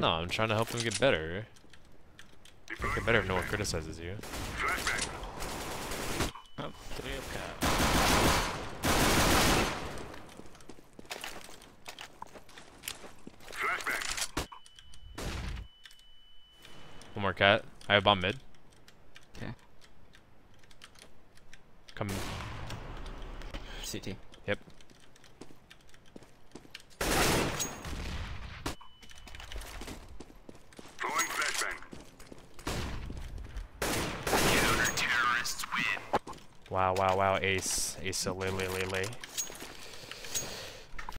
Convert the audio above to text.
No, I'm trying to help him get better. Make it better if no one criticizes you. Oh, three up cat. One more cat. I have bomb mid. Okay. Come. CT. Yep. Wow, wow, wow, ace. Ace, lay, lay, lay, lay.